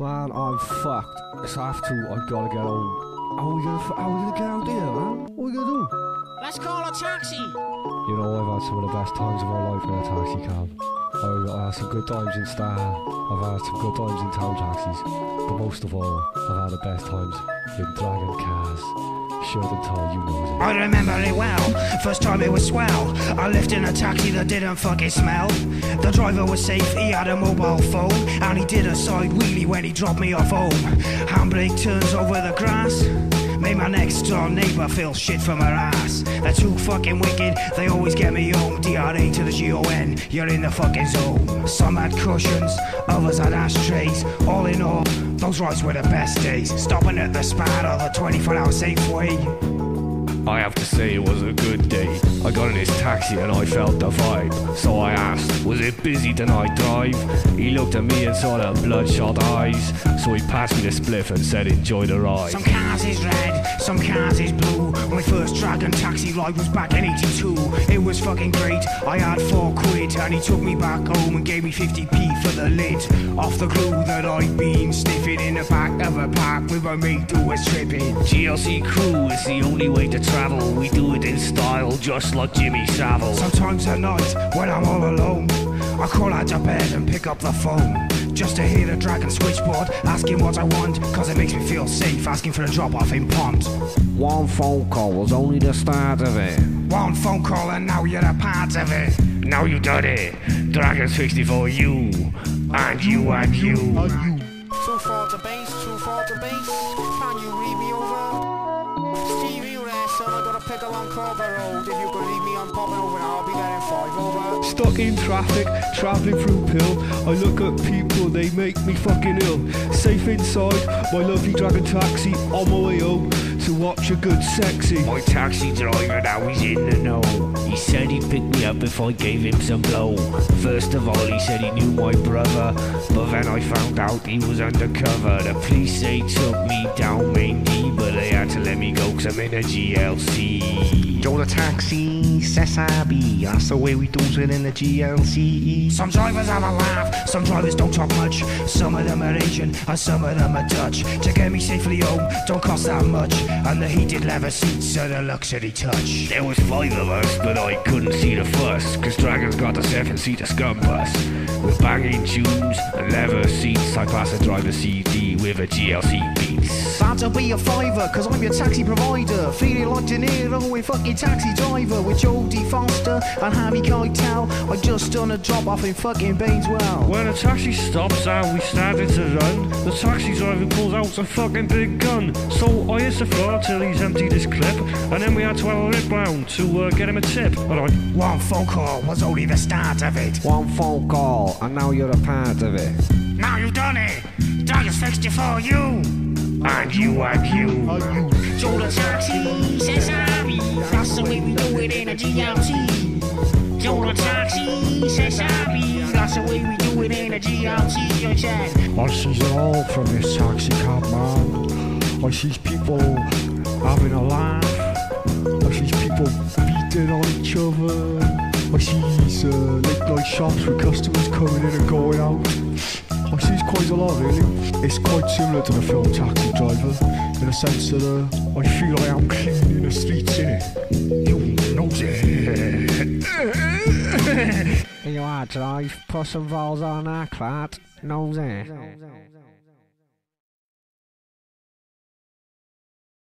Man, I'm fucked. It's after I gotta get home. How are we gonna, how are we gonna get out here, man? What are we gonna do? Let's call a taxi. You know, I've had some of the best times of my life in a taxi cab. I, I had some good times in Star. I've had some good times in town taxis. But most of all, I've had the best times in Dragon cars. You know. I remember it well. First time it was swell. I left in a taxi that didn't fucking smell. The driver was safe, he had a mobile phone. And he did a side wheelie when he dropped me off home. Handbrake turns over the grass. Made my next door neighbor feel shit from her ass. They're too fucking wicked, they always get me home. DRA to the G-O-N, you're in the fucking zone. Some had cushions, others had ashtrays. All in all, those rides were the best days. Stopping at the spot or the 24 hour Safeway. I have to say it was a good day. I got in his taxi and I felt the vibe. So I asked, was it busy tonight drive? He looked at me and saw the bloodshot eyes. So he passed me the spliff and said enjoy the ride. Some cars is red, some cars is blue. My first Dragon taxi ride was back in 82. It was fucking great. I had four quid and he took me back home and gave me 50p for the lid off the glue that I'd been sniffing in the back of a park with my mate who was tripping. GLC crew is the only way to travel. We do it in style, just like Jimmy Savile. Sometimes at night when I'm all alone, I crawl out of bed and pick up the phone. Just to hear the dragon switchboard asking what I want, cause it makes me feel safe asking for a drop off in Pont. One phone call was only the start of it. One phone call and now you're a part of it. Now you done it. Dragon's 60 for you. And you and you. Two for the base, two for the base. Can you read me over? Stevie son, I gotta pick along Cobra Road. If you could leave me, I'm popping over now. I'll be there in five. Over. Stuck in traffic, travelling through Pill. I look at people, they make me fucking ill. Safe inside my lovely dragon taxi on my way home to watch a good sexy. My taxi driver now he's in the know. He said he'd pick me up if I gave him some blow. First of all, he said he knew my brother, but then I found out he was undercover. The police they took me down I'm in a GLC. Joe the taxi, Sasabi, that's the way we do it in the GLC. Some drivers have a laugh, some drivers don't talk much. Some of them are Asian and some of them are Dutch. To get me safely home don't cost that much. And the heated leather seats are the luxury touch. There was five of us, but I couldn't see the fuss, cause Dragon's got a seven-seater scum bus. With banging tunes and leather seats, I class a driver CD with a GLC Beats. That'll be a fiver, cause I'm your taxi provider. Feeling like De Niro with fucking taxi driver. With Jodie Foster and Harvey Keitel. I just done a drop off in fucking Bainswell. When a taxi stops and we started to run, the taxi driver pulls out a fucking big gun. So I hit the floor till he's emptied his clip, and then we had to have a rip round to uh, get him a tip. Alright, One phone call was only the start of it. One phone call, and now you're a part of it. Now you've done it. Dragon's fixed it for you. And you and you. Joe the taxi says. That's the way we do it in a GLC. Joe the taxi says sorry. That's the way we do it in a GLC. Yo, Chad. I sees it all from this taxi cab man. I sees people having a laugh. I sees people beating on each other. I sees uh, late night shops with customers coming in and going out. I sees quite a lot really. It's quite similar to the film Taxi Driver in a sense that uh, I feel I am cleaning the streets in it. You know it. Here you are, drive. Put some balls on that clat. Nose it.